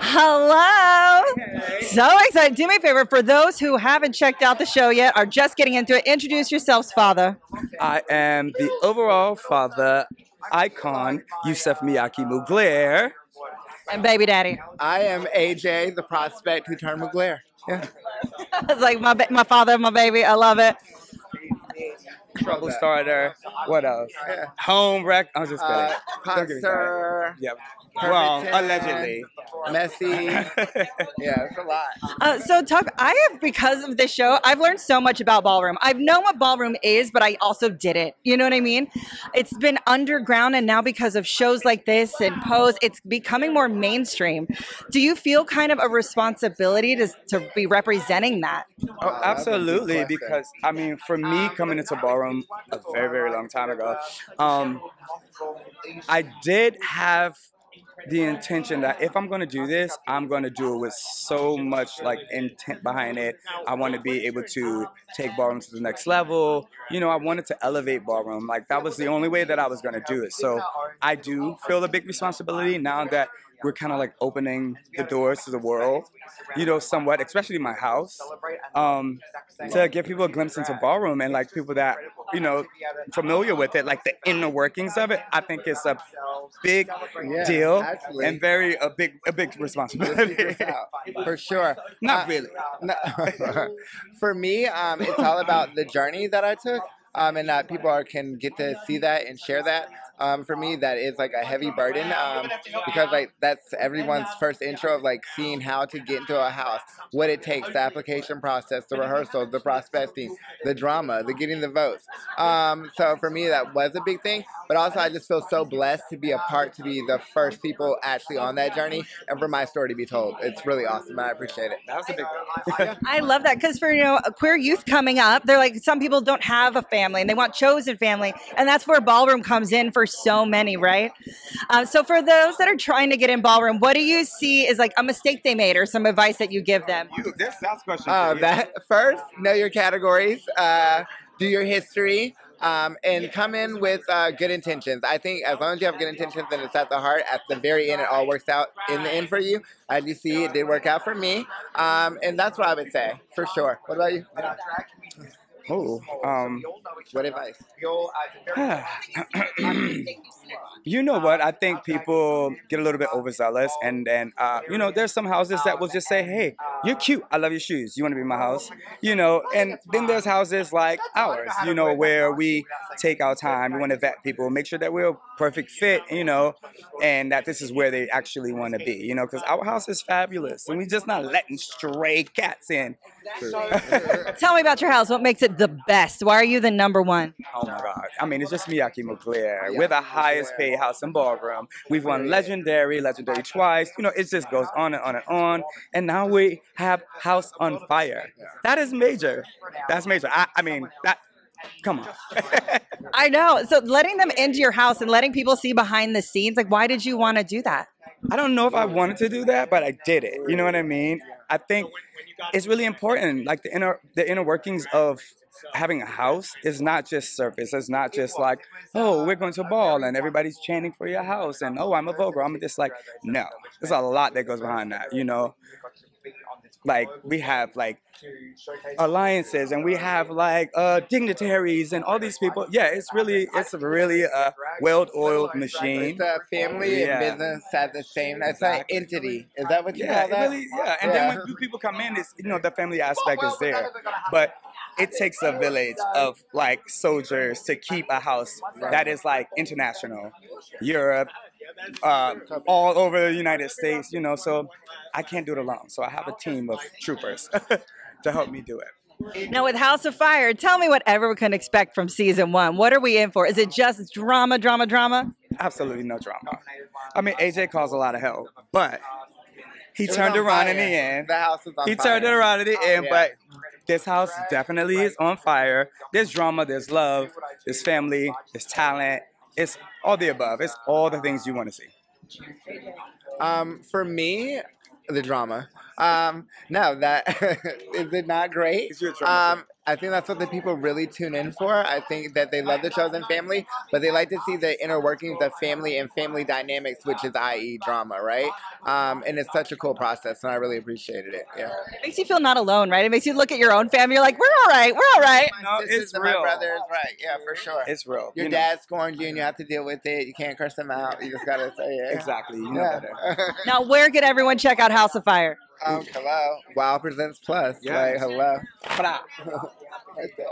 Hello. So excited. Do me a favor for those who haven't checked out the show yet, are just getting into it. Introduce yourselves, Father. I am the overall father icon, Yusef Miyake Mugler. And baby daddy. I am AJ, the prospect who turned Mugler. Yeah. it's like my ba- my father, my baby. I love it. Trouble starter. What else? Yeah. Home wreck. I was just kidding. Uh, give me Pastor. Yep. Well, Hermiton, allegedly. Messy. yeah, it's a lot. Uh, so talk. I have because of this show, I've learned so much about ballroom. I've known what ballroom is, but I also did it. You know what I mean? It's been underground, and now because of shows like this and Pose, it's becoming more mainstream. Do you feel kind of a responsibility to to be representing that? Oh, absolutely. Because I mean, for me, coming into ballroom a very, very long time ago, um, I did have the intention that if I'm going to do this, I'm going to do it with so much like intent behind it. I want to be able to take ballroom to the next level. You know, I wanted to elevate ballroom. Like that was the only way that I was going to do it. So I do feel a big responsibility now that we're kind of like opening the doors to the world, you know, somewhat, especially my house, um, to give people a glimpse into ballroom and like people that, you know, familiar with it, like the inner workings of it. I think it's a big Yeah, deal actually. and very a big a big responsibility. For sure. Not Uh, really. No. For me, um, it's all about the journey that I took, um, and that people are, can get to see that and share that. Um, for me, that is like a heavy burden um, because like that's everyone's first intro of like seeing how to get into a house, what it takes, the application process, the rehearsals, the prospecting, the drama, the getting the votes. Um, so for me, that was a big thing. But also, I just feel so blessed to be a part, to be the first people actually on that journey, and for my story to be told. It's really awesome. I appreciate it. That was a big deal. I love that because for you know a queer youth coming up, they're like some people don't have a family and they want chosen family, and that's where ballroom comes in for so many, right? Um, so for those that are trying to get in ballroom, what do you see is like a mistake they made or some advice that you give them? You, this last question. Uh, that first, know your categories, uh, do your history, um, and come in with uh, good intentions. I think as long as you have good intentions and it's at the heart, at the very end, it all works out in the end for you. As you see, it did work out for me, um, and that's what I would say for sure. What about you? Oh, um, What advice? you know what? I think people get a little bit overzealous, and then uh, you know, there's some houses that will just say, "Hey, you're cute. I love your shoes. You want to be in my house?" You know, and then there's houses like ours, you know, where we take our time. We want to vet people, make sure that we're a perfect fit, you know, and that this is where they actually want to be, you know, because our house is fabulous, and we're just not letting stray cats in. Tell me about your house. What makes it the best? Why are you the number one? Oh my God. I mean, it's just Miyake Mugler. We're the highest paid house in ballroom. We've won legendary, legendary twice. You know, it just goes on and on and on. And now we have House on Fire. That is major. That's major. I, I mean, that, come on. I know. So letting them into your house and letting people see behind the scenes, like why did you want to do that? I don't know if I wanted to do that, but I did it. You know what I mean? I think it's really important. Like the inner the inner workings of having a house is not just surface. It's not just like, oh, we're going to a ball and everybody's chanting for your house and oh, I'm a vocal. I'm just like, no. There's a lot that goes behind that, you know. Like we have like alliances and we have like uh dignitaries and all these people. Yeah, it's really it's a really a well-oiled machine. It's a family Yeah. and business at the same. It's an entity. Is that what you Yeah, call that? really, yeah. And Yeah. then when new people come in, it's you know the family aspect is there, but it takes a village of like soldiers to keep a house that is like international, Europe, uh, all over the United States. You know, so I can't do it alone. So I have a team of troopers to help me do it. Now with House on Fire, tell me what everyone can expect from season one. What are we in for? Is it just drama, drama, drama? Absolutely no drama. I mean, AJ caused a lot of hell, but he It turned on around in the end. The house was on he fire. turned it around in the end, Yeah. but this house definitely is on fire. There's drama, there's love, there's family, there's talent. It's all the above. It's all the things you want to see. Um, for me, the drama. Um, no, that is it not great. Is your drama Um, I think that's what the people really tune in for. I think that they love the chosen family, but they like to see the inner workings of family and family dynamics, which is i.e. drama, right? Um, and it's such a cool process, and I really appreciated it. Yeah. It makes you feel not alone, right? It makes you look at your own family. You're like, we're all right. We're all right. No, Sisters it's real. My brothers, right? Yeah, for sure. It's real. Your you know. dad scorned you, and you have to deal with it. You can't curse them out. You just gotta say it. Exactly. You know Yeah. better. Now, where can everyone check out House on Fire? Um, hello. Wow presents plus. Yes. Like hello. Bra. Right there.